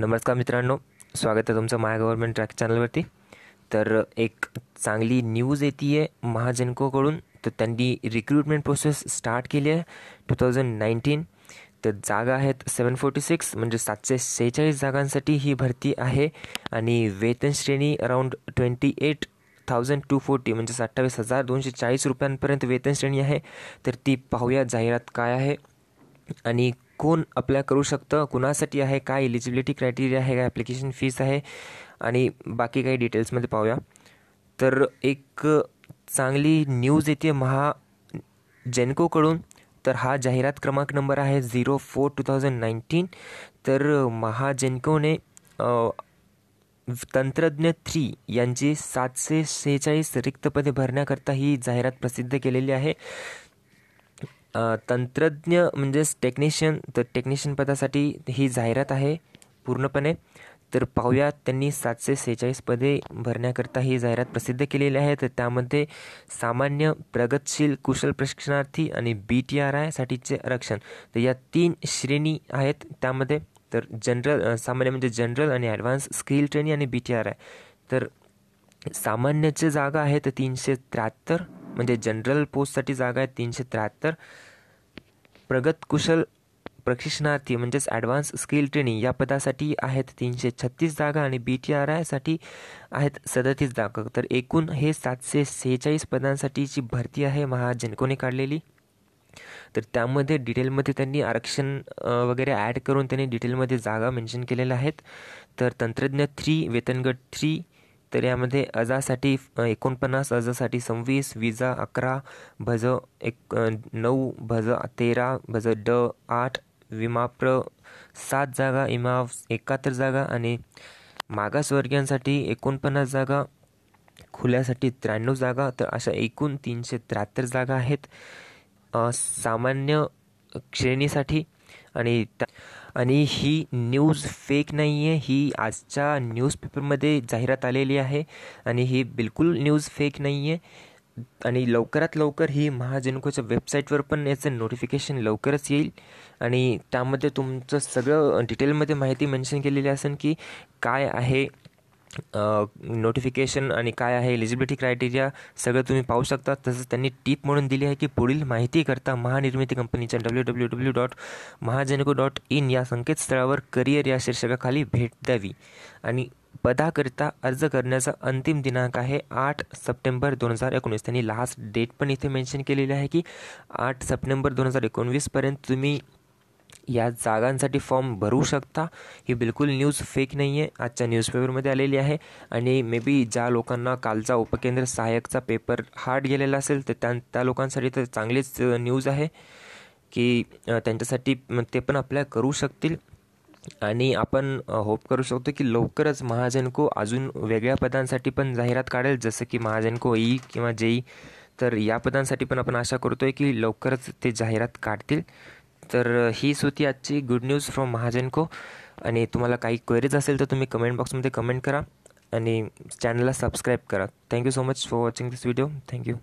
नमस्कार मित्रांनो स्वागत आहे तुमचं माय गव्हर्मेंट ट्रॅक चॅनलवरती. तर एक चांगली न्यूज येते आहे महाजनकोकडून. तर त्यांनी रिक्रुटमेंट प्रोसेस स्टार्ट केली आहे टू थाउजंड नाईन्टीन तर जागा आहेत सेवन फोर्टी सिक्स म्हणजे सातशे सेहेचाळीस जागांसाठी ही भरती आहे. आणि वेतन श्रेणी around twenty eight thousand two forty म्हणजे अठ्ठावीस हजार दोनशे चाळीस रुपयांपर्यंत वेतन श्रेणी आहे. तर ती पाहूया जाहिरात काय आहे. आणि कोण अप्लाय करू शकतं कुणासाठी आहे काय एलिजिबिलिटी क्रायटेरिया आहे काय ॲप्लिकेशन फीस आहे आणि बाकी काही डिटेल्समध्ये पाहूया. तर एक चांगली न्यूज येते महा जेनकोकडून तर हा जाहिरात क्रमांक नंबर आहे zero four two thousand nineteen तर महाजेनकोने तंत्रज्ञ थ्री यांची सातशे सेहेचाळीस रिक्त पदे भरण्याकरता ही जाहिरात प्रसिद्ध केलेली आहे. तंत्रज्ञ म्हणजेच टेक्निशियन तर टेक्निशियन पदासाठी ही जाहिरात आहे पूर्णपणे. तर पाहूया त्यांनी सातशे सेहेचाळीस पदे भरण्याकरता ही जाहिरात प्रसिद्ध केलेली आहे. तर त्यामध्ये सामान्य प्रगतशील कुशल प्रशिक्षणार्थी आणि बी टी आर आयसाठीचे आरक्षण. तर या तीन श्रेणी आहेत त्यामध्ये. तर जनरल सामान्य म्हणजे जनरल आणि ॲडव्हान्स स्किल ट्रेनिंग आणि बी टी आर आय तर सामान्याचे जागा आहेत तीनशे त्र्याहत्तर म्हणजे जनरल पोस्टसाठी जागा आहेत तीनशे त्र्याहत्तर. प्रगत कुशल प्रशिक्षणार्थी म्हणजेच ॲडव्हान्स स्किल ट्रेनिंग या पदासाठी आहेत तीनशे छत्तीस जागा आणि बी टी आर आयसाठी आहेत सदतीस जागा. तर एकूण हे सातशे सेहेचाळीस पदांसाठीची भरती आहे महाजनकोने काढलेली? तर त्यामध्ये डिटेलमध्ये त्यांनी आरक्षण वगैरे ॲड करून त्यांनी डिटेलमध्ये जागा मेन्शन केलेल्या आहेत. तर तंत्रज्ञ थ्री वेतनगट थ्री तर यामध्ये अजासाठी एकोणपन्नास अजासाठी सव्वीस विजा अकरा भज एक नऊ भज तेरा भज ड आठ विमाप्र सात जागा इमाव एकाहत्तर जागा आणि मागासवर्गीयांसाठी एकोणपन्नास जागा खुल्यासाठी त्र्याण्णव जागा तर अशा एकूण तीनशे त्र्याहत्तर जागा आहेत. सामान्य श्रेणीसाठी आणि आणि ही न्यूज फेक नाही आहे ही आजच्या न्यूजपेपरमध्ये जाहिरात आलेली आहे. आणि ही बिलकुल न्यूज फेक नाही आहे आणि लवकरात लवकर ही महाजनकोच्या वेबसाईटवर पण याचं नोटिफिकेशन लवकरच येईल. आणि त्यामध्ये तुमचं सगळं डिटेलमध्ये माहिती मेन्शन केलेली असेल की काय आहे नोटिफिकेशन आणि काय आहे एलिजिबिलिटी क्रायटेरिया सगळं तुम्ही पाहू शकता. तसंच त्यांनी टीप म्हणून दिली आहे की पुढील माहिती करता महानिर्मिती कंपनीच्या W W W dot Mahagenco dot in या संकेतस्थळावर करिअर या शीर्षकाखाली भेट द्यावी. आणि पदाकरिता अर्ज करण्याचा अंतिम दिनांक आहे आठ सप्टेंबर दोन हजार एकोणीस. त्यांनी लास्ट डेट पण इथे मेन्शन केलेली आहे की आठ सप्टेंबर दोन हजार एकोणवीसपर्यंत तुम्ही या जागांसाठी फॉर्म भरू शकता. ही बिलकुल न्यूज फेक नाही आहे आजच्या न्यूजपेपरमध्ये आलेली आहे. आणि मे बी ज्या लोकांना कालचा उपकेंद्र सहाय्यकचा पेपर हार्ड गेलेला असेल तर त्या त्या लोकांसाठी तर चांगलीच न्यूज आहे. की त्यांच्यासाठी ते पण अप्लाय करू शकतील. आणि आपण होप करू शकतो की लवकरच महाजनको अजून वेगळ्या पदांसाठी पण जाहिरात काढेल. जसं की महाजनको ई किंवा जेई. तर या पदांसाठी पण आपण आशा करतो आहे की लवकरच ते जाहिरात काढतील. तर हीच होती आजची गुड न्यूज फ्रॉम महाजनको. आणि तुम्हाला काही क्वेरीज असेल तर तुम्ही कमेंट बॉक्समध्ये कमेंट करा. आणि चॅनलला सबस्क्राईब करा. Thank you so much for watching this video thank you